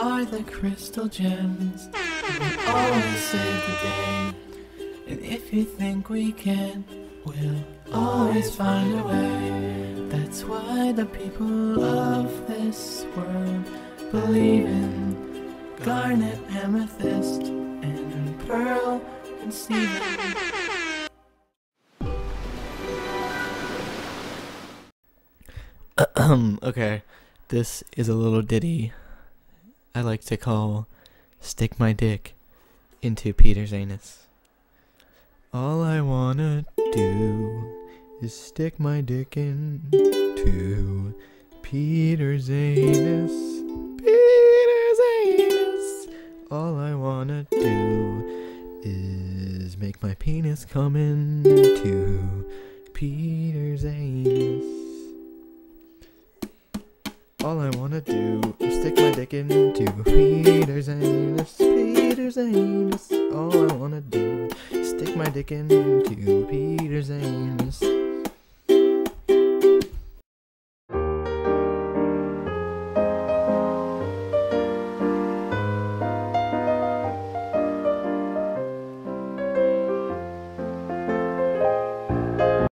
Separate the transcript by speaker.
Speaker 1: are the crystal gems. We always save the day. And if you think we can, we'll always find a way. That's why the people of this world believe in garnet, amethyst, and pearl and Steven. Okay. This is a little ditty I like to call Stick My Dick into Peter's anus. All I wanna do is stick my dick into Peter's anus. Peter's anus. All I wanna do is make my penis come into Peter's anus. All I wanna do is stick my dick into Peter's anus, Peter's anus. All I wanna do is stick my dick into Peter's anus.